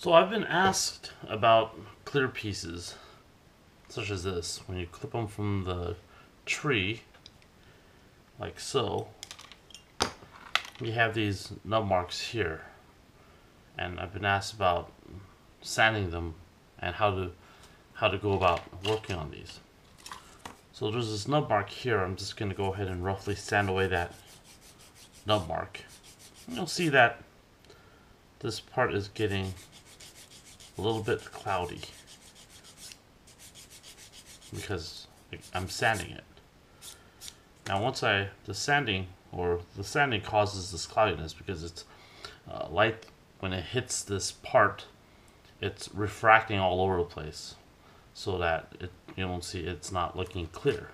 So I've been asked about clear pieces, such as this. When you clip them from the tree, like so, you have these nub marks here. And I've been asked about sanding them and how to how to go about working on these. So there's this nub mark here. I'm just going to go ahead and roughly sand away that nub mark. And you'll see that this part is getting a little bit cloudy because I'm sanding it. Now once I, the sanding, or the sanding causes this cloudiness because it's uh, light, when it hits this part, it's refracting all over the place so that it, you don't see it's not looking clear.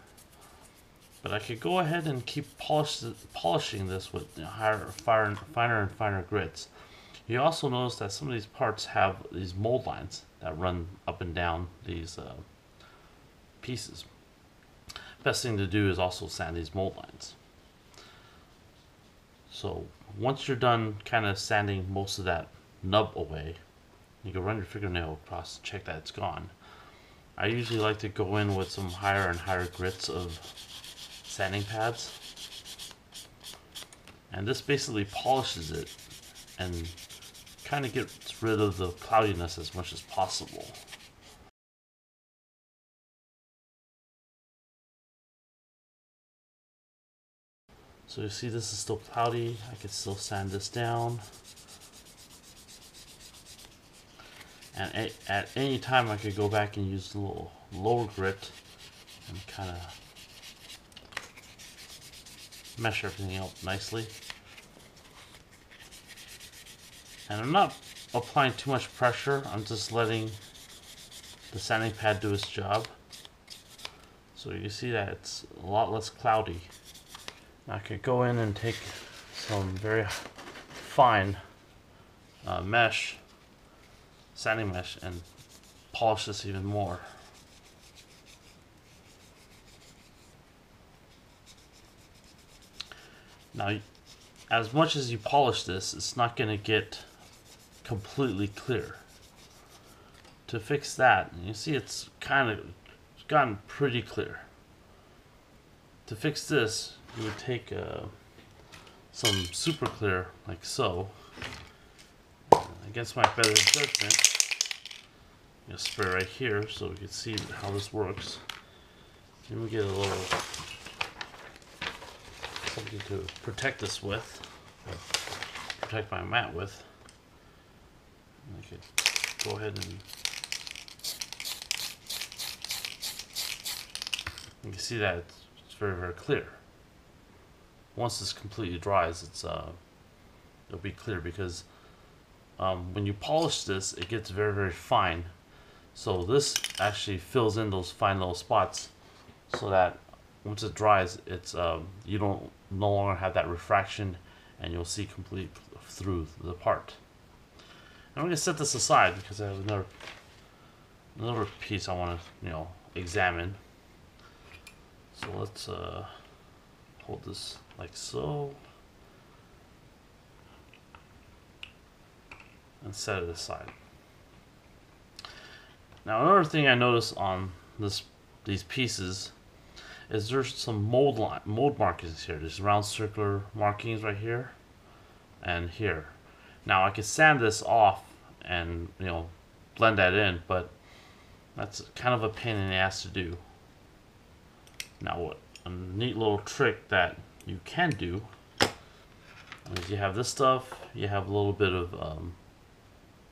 But I could go ahead and keep polish, polishing this with higher, finer, finer and finer grits. You also notice that some of these parts have these mold lines that run up and down these uh, pieces. Best thing to do is also sand these mold lines. So once you're done kind of sanding most of that nub away, you can run your fingernail across check that it's gone. I usually like to go in with some higher and higher grits of sanding pads. And this basically polishes it and kind of gets rid of the cloudiness as much as possible. So you see this is still cloudy, I can still sand this down. And at any time I could go back and use a little lower grit and kind of mesh everything up nicely. And I'm not applying too much pressure, I'm just letting the sanding pad do its job. So you see that it's a lot less cloudy. I could go in and take some very fine uh, mesh, sanding mesh, and polish this even more. Now, as much as you polish this, it's not going to get completely clear. To fix that, you see it's kind of it's gotten pretty clear. To fix this, you would take uh, some super clear, like so. Against my better judgment, I'm going to spray right here so we can see how this works. Then we get a little something to protect this with, protect my mat with. Could go ahead and you can see that it's very very clear. Once this completely dries, it's uh, it'll be clear because um, when you polish this, it gets very very fine. So this actually fills in those fine little spots so that once it dries, it's um, you don't no longer have that refraction and you'll see complete through the part. I'm going to set this aside because I have another another piece I want to you know examine. So let's uh, hold this like so and set it aside. Now another thing I noticed on this these pieces is there's some mold line, mold markings here. There's round circular markings right here and here. Now I can sand this off and you know blend that in, but that's kind of a pain in the ass to do. Now what a neat little trick that you can do is you have this stuff, you have a little bit of um,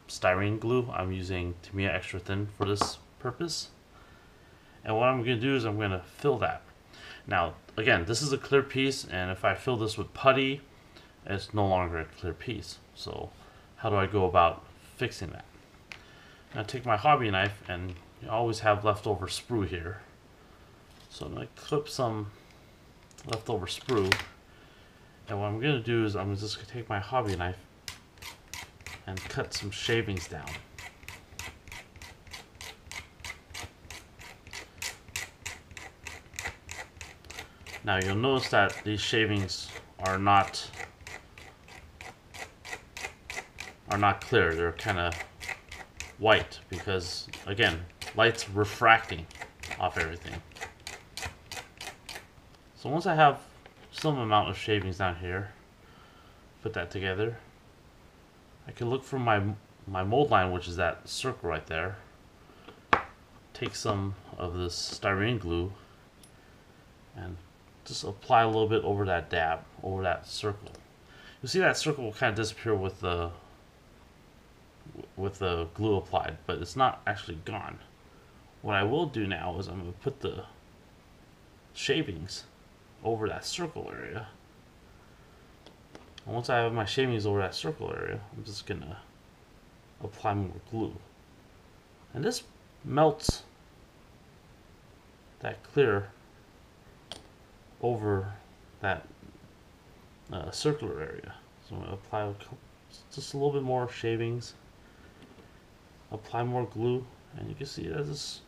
styrene glue. I'm using Tamiya Extra Thin for this purpose. And what I'm going to do is I'm going to fill that. Now, again, this is a clear piece, and if I fill this with putty, it's no longer a clear piece. So how do I go about fixing that? Now take my hobby knife, and you always have leftover sprue here. So I'm going to clip some leftover sprue. And what I'm going to do is I'm just going to take my hobby knife and cut some shavings down. Now you'll notice that these shavings are not are not clear. They're kind of white because again, light's refracting off everything. So once I have some amount of shavings down here, put that together, I can look for my my mold line, which is that circle right there. Take some of this styrene glue and just apply a little bit over that dab, over that circle. You see that circle will kind of disappear with the with the glue applied, but it's not actually gone. What I will do now is I'm going to put the shavings over that circle area. And once I have my shavings over that circle area, I'm just going to apply more glue. And this melts that clear over that uh, circular area. So I'm going to apply just a little bit more shavings, apply more glue, and you can see that this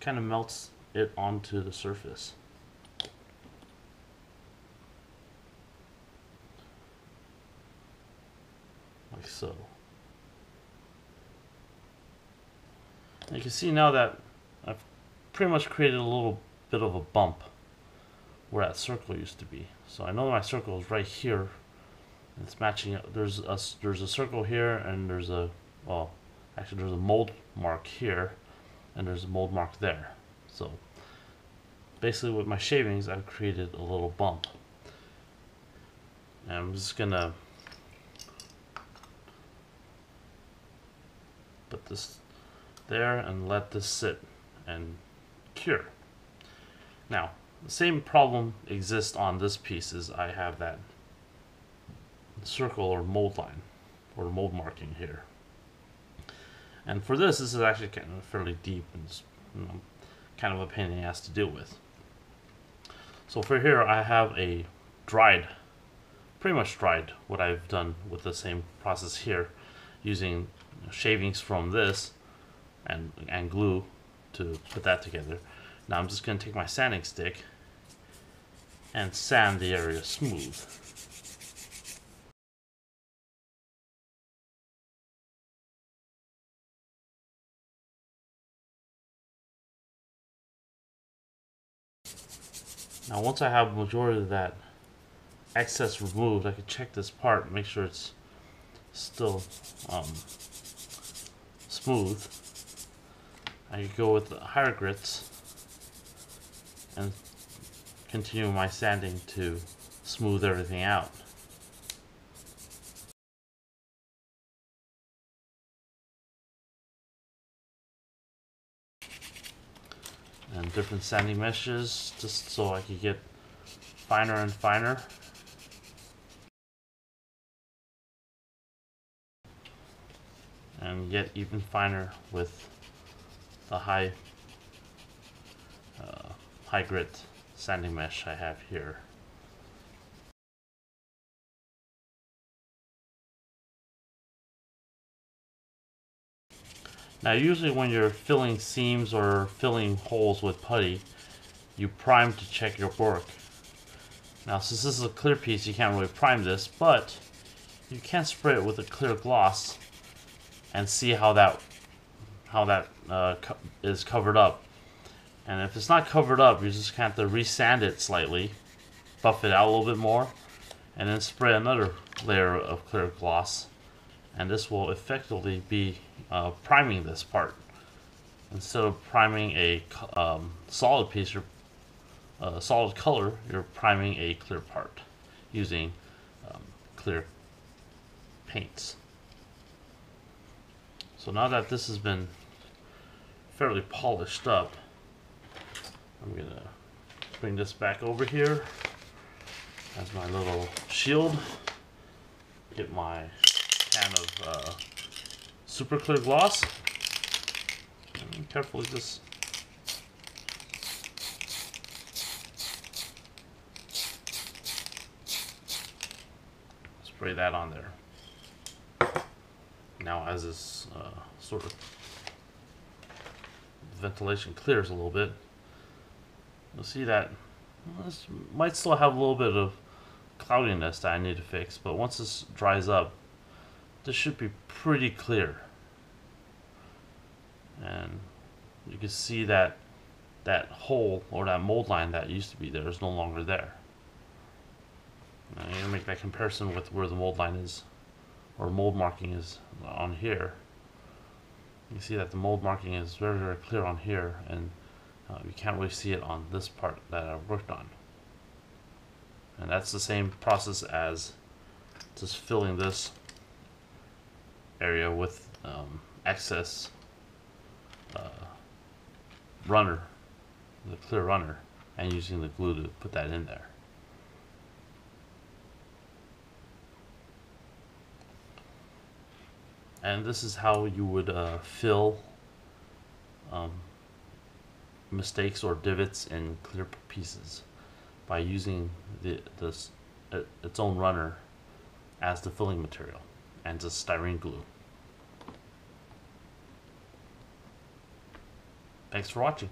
kind of melts it onto the surface. Like so. And you can see now that I've pretty much created a little bit of a bump where that circle used to be. So I know my circle is right here. It's matching up. There's a, there's a circle here and there's a, well, actually there's a mold mark here and there's a mold mark there. So basically with my shavings I've created a little bump. And I'm just gonna put this there and let this sit and cure. Now the same problem exists on this piece as I have that circle or mold line or mold marking here. And for this, this is actually kind of fairly deep and you know, kind of a pain in the ass to deal with. So for here, I have a dried, pretty much dried what I've done with the same process here, using shavings from this and, and glue to put that together. Now I'm just going to take my sanding stick and sand the area smooth. Now once I have majority of that excess removed, I can check this part, make sure it's still um, smooth. I can go with the higher grits and continue my sanding to smooth everything out. And different sanding meshes just so I could get finer and finer. And get even finer with the high uh, high grit sanding mesh I have here. Now usually when you're filling seams or filling holes with putty, you prime to check your work. Now since this is a clear piece, you can't really prime this, but you can spray it with a clear gloss and see how that how that uh, co is covered up. And if it's not covered up, you just have to resand it slightly, buff it out a little bit more, and then spray another layer of clear gloss. And this will effectively be uh, priming this part. Instead of priming a um, solid piece or uh, solid color, you're priming a clear part using um, clear paints. So now that this has been fairly polished up, I'm gonna bring this back over here as my little shield. Get my can of uh, super clear gloss. And carefully just spray that on there. Now as this uh, sort of ventilation clears a little bit, You'll see that this might still have a little bit of cloudiness that I need to fix, but once this dries up, this should be pretty clear. and you can see that that hole or that mold line that used to be there is no longer there. Now you can make that comparison with where the mold line is or mold marking is on here. You see that the mold marking is very very clear on here and uh, you can't really see it on this part that I worked on. And that's the same process as just filling this area with um, excess uh, runner, the clear runner, and using the glue to put that in there. And this is how you would uh, fill um, mistakes or divots in clear pieces by using the this uh, its own runner as the filling material and the styrene glue. Thanks for watching.